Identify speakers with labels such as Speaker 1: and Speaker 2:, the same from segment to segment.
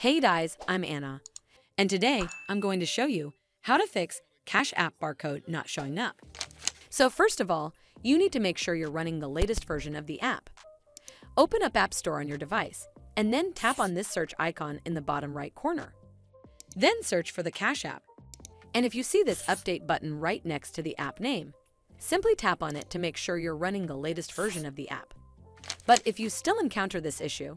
Speaker 1: Hey guys, I'm Anna, and today I'm going to show you how to fix Cash App barcode not showing up. So first of all, you need to make sure you're running the latest version of the app. Open up App Store on your device, and then tap on this search icon in the bottom right corner. Then search for the Cash App. And if you see this update button right next to the app name, simply tap on it to make sure you're running the latest version of the app. But if you still encounter this issue,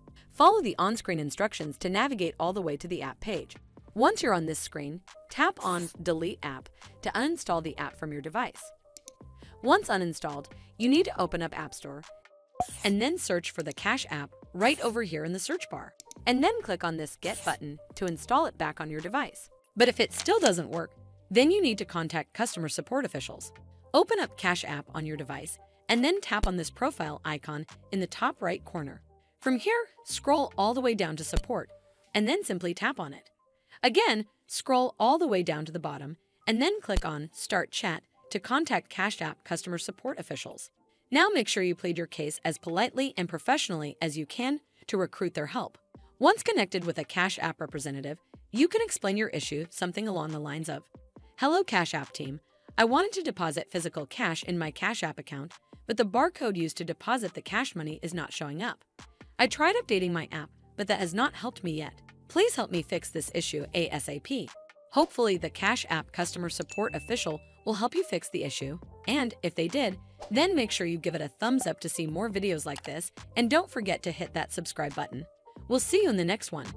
Speaker 1: Follow the on-screen instructions to navigate all the way to the app page. Once you're on this screen, tap on Delete App to uninstall the app from your device. Once uninstalled, you need to open up App Store and then search for the Cash app right over here in the search bar. And then click on this Get button to install it back on your device. But if it still doesn't work, then you need to contact customer support officials. Open up Cash app on your device and then tap on this profile icon in the top right corner. From here, scroll all the way down to support, and then simply tap on it. Again, scroll all the way down to the bottom, and then click on Start Chat to contact Cash App customer support officials. Now make sure you plead your case as politely and professionally as you can to recruit their help. Once connected with a Cash App representative, you can explain your issue something along the lines of, Hello Cash App team, I wanted to deposit physical cash in my Cash App account, but the barcode used to deposit the cash money is not showing up. I tried updating my app, but that has not helped me yet. Please help me fix this issue ASAP. Hopefully, the Cash App customer support official will help you fix the issue. And if they did, then make sure you give it a thumbs up to see more videos like this, and don't forget to hit that subscribe button. We'll see you in the next one.